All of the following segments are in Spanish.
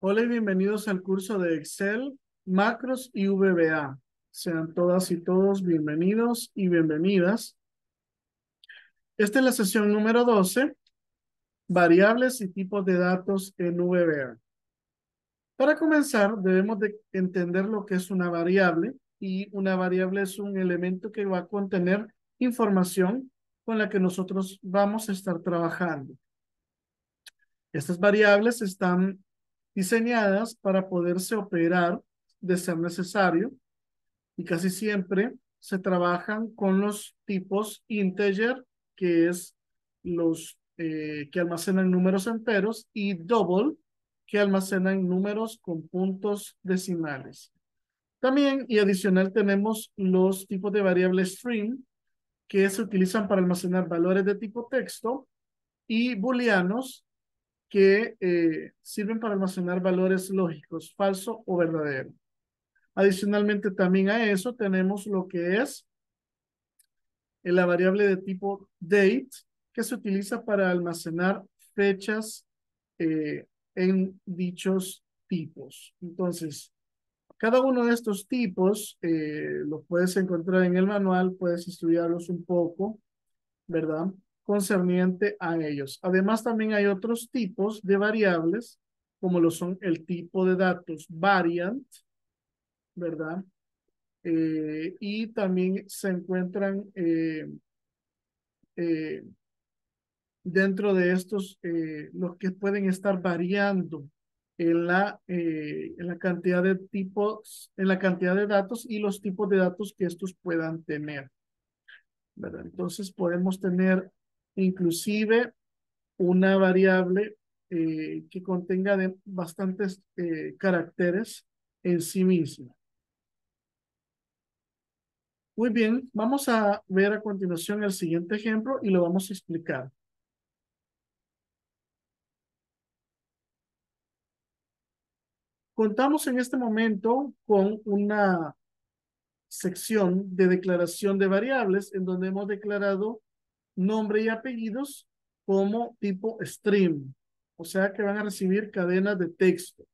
Hola y bienvenidos al curso de Excel, macros y VBA. Sean todas y todos bienvenidos y bienvenidas. Esta es la sesión número 12, variables y tipos de datos en VBA. Para comenzar, debemos de entender lo que es una variable y una variable es un elemento que va a contener información con la que nosotros vamos a estar trabajando. Estas variables están diseñadas para poderse operar de ser necesario y casi siempre se trabajan con los tipos integer, que es los eh, que almacenan números enteros, y double, que almacenan números con puntos decimales. También y adicional tenemos los tipos de variables string, que se utilizan para almacenar valores de tipo texto, y booleanos, que eh, sirven para almacenar valores lógicos, falso o verdadero. Adicionalmente también a eso tenemos lo que es la variable de tipo date, que se utiliza para almacenar fechas eh, en dichos tipos. Entonces, cada uno de estos tipos eh, los puedes encontrar en el manual, puedes estudiarlos un poco, ¿verdad? Concerniente a ellos. Además, también hay otros tipos de variables, como lo son el tipo de datos variant, ¿verdad? Eh, y también se encuentran eh, eh, dentro de estos los que pueden estar variando en la, cantidad de tipos, en la cantidad de datos y los tipos de datos que estos puedan tener. ¿verdad? Entonces podemos tener inclusive una variable eh, que contenga de bastantes eh, caracteres en sí misma. Muy bien, vamos a ver a continuación el siguiente ejemplo y lo vamos a explicar. Contamos en este momento con una sección de declaración de variables en donde hemos declarado nombre y apellidos como tipo stream, o sea que van a recibir cadenas de texto.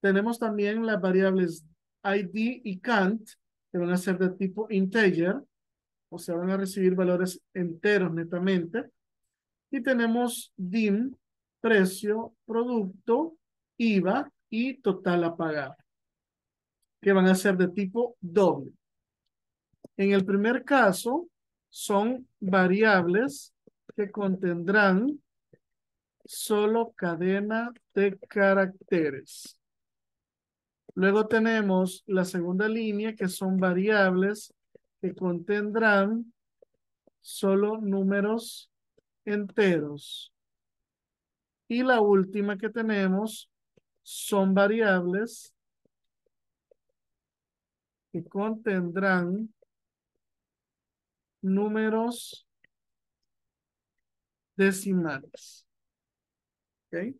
Tenemos también las variables ID y count, que van a ser de tipo integer, o sea, van a recibir valores enteros netamente. Y tenemos DIM, precio, producto, IVA y total a pagar, que van a ser de tipo doble. En el primer caso, son variables que contendrán solo cadena de caracteres. Luego tenemos la segunda línea que son variables que contendrán solo números enteros. Y la última que tenemos son variables que contendrán números decimales. ¿Ok?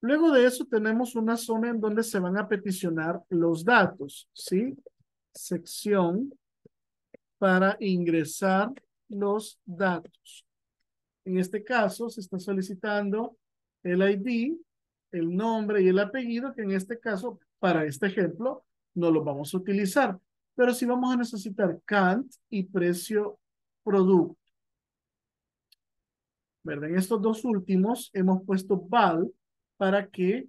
Luego de eso tenemos una zona en donde se van a peticionar los datos, ¿sí? Sección para ingresar los datos. En este caso se está solicitando el ID, el nombre y el apellido, que en este caso, para este ejemplo, no lo vamos a utilizar pero sí vamos a necesitar Kant y precio producto. ¿Verdad? En estos dos últimos hemos puesto val para que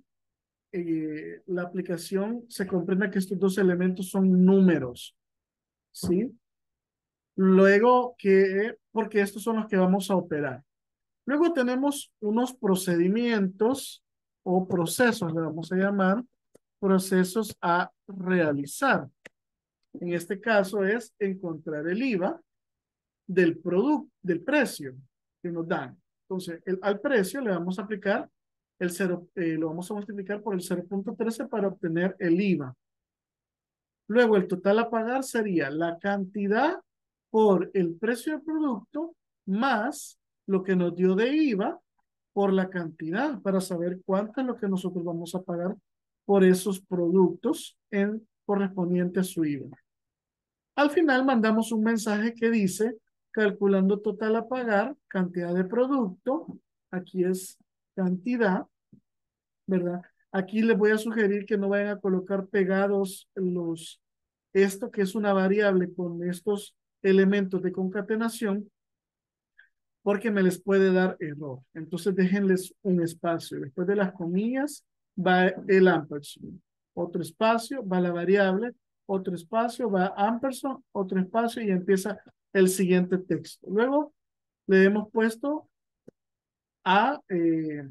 eh, la aplicación se comprenda que estos dos elementos son números. ¿Sí? Luego que, porque estos son los que vamos a operar. Luego tenemos unos procedimientos o procesos, le vamos a llamar, procesos a realizar. En este caso es encontrar el IVA del producto, del precio que nos dan. Entonces, al precio le vamos a aplicar el 0, eh, lo vamos a multiplicar por el 0.13 para obtener el IVA. Luego, el total a pagar sería la cantidad por el precio del producto más lo que nos dio de IVA por la cantidad para saber cuánto es lo que nosotros vamos a pagar por esos productos en correspondiente a su IVA. Al final mandamos un mensaje que dice, calculando total a pagar, cantidad de producto, aquí es cantidad, ¿verdad? Aquí les voy a sugerir que no vayan a colocar pegados los, esto que es una variable con estos elementos de concatenación, porque me les puede dar error. Entonces déjenles un espacio. Después de las comillas va el ampersand. Otro espacio va la variable. Otro espacio va ampersand. Otro espacio y empieza el siguiente texto. Luego le hemos puesto a eh,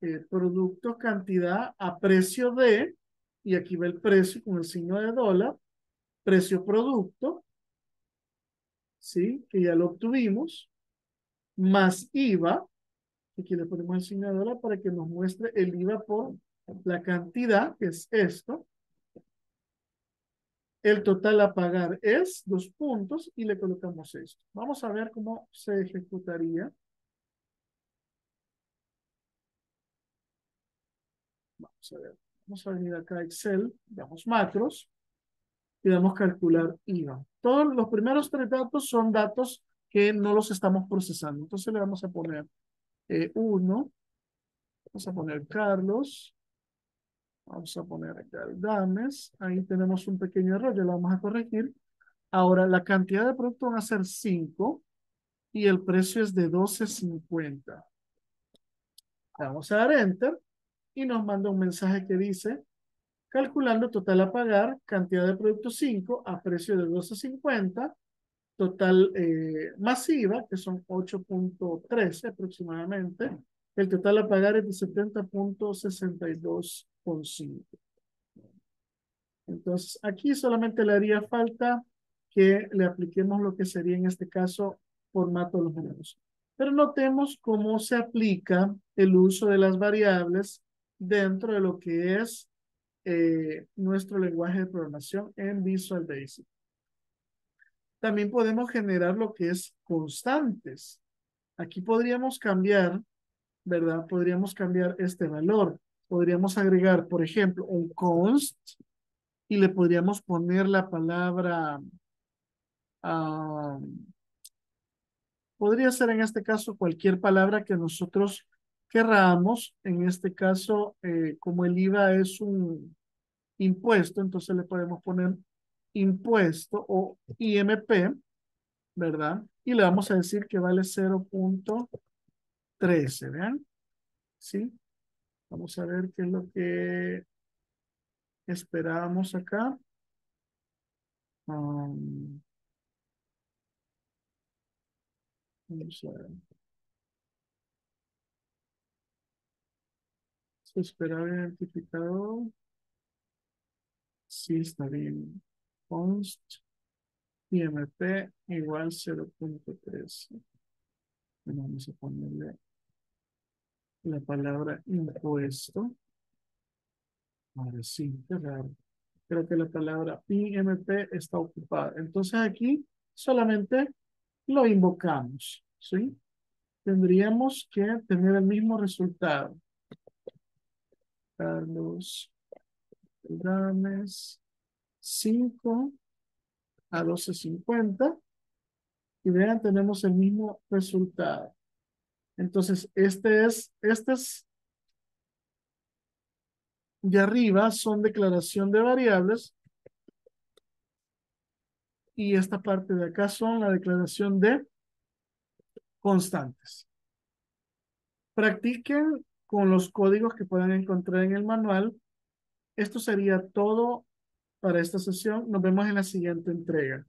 eh, producto cantidad a precio de, y aquí va el precio con el signo de dólar, precio producto, ¿sí? Que ya lo obtuvimos, más IVA, aquí le ponemos el signo de dólar para que nos muestre el IVA por la cantidad, que es esto. El total a pagar es dos puntos y le colocamos esto. Vamos a ver cómo se ejecutaría. Vamos a ver. Vamos a venir acá a Excel, damos macros y damos calcular IVA. Todos los primeros tres datos son datos que no los estamos procesando. Entonces le vamos a poner eh, uno, vamos a poner Carlos, vamos a poner acá el Dames, ahí tenemos un pequeño error, ya lo vamos a corregir. Ahora la cantidad de producto va a ser 5 y el precio es de 12.50. Vamos a dar Enter y nos manda un mensaje que dice, calculando total a pagar, cantidad de producto 5 a precio de 12.50, total eh, masiva, que son 8.13 aproximadamente, el total a pagar es de 70.62.5. Entonces, aquí solamente le haría falta que le apliquemos lo que sería en este caso formato de los números. Pero notemos cómo se aplica el uso de las variables dentro de lo que es eh, nuestro lenguaje de programación en Visual Basic. También podemos generar lo que es constantes. Aquí podríamos cambiar, ¿verdad? Podríamos cambiar este valor. Podríamos agregar, por ejemplo, un const y le podríamos poner la palabra um, podría ser en este caso cualquier palabra que nosotros querramos, en este caso, eh, como el IVA es un impuesto, entonces le podemos poner impuesto o IMP, ¿verdad? Y le vamos a decir que vale 0.13, ¿vean? ¿Sí? Vamos a ver qué es lo que esperábamos acá. Um. Se esperaba identificador. Sí, está bien. Const IMP igual 0.13. Bueno, vamos a ponerle la palabra impuesto. Ahora sí, qué. Creo que la palabra IMP está ocupada. Entonces aquí solamente lo invocamos, ¿sí? Tendríamos que tener el mismo resultado. Carlos Games 5 a 12.50 y vean tenemos el mismo resultado. Entonces este es, este es de arriba son declaración de variables y esta parte de acá son la declaración de constantes. Practiquen con los códigos que puedan encontrar en el manual. Esto sería todo para esta sesión. Nos vemos en la siguiente entrega.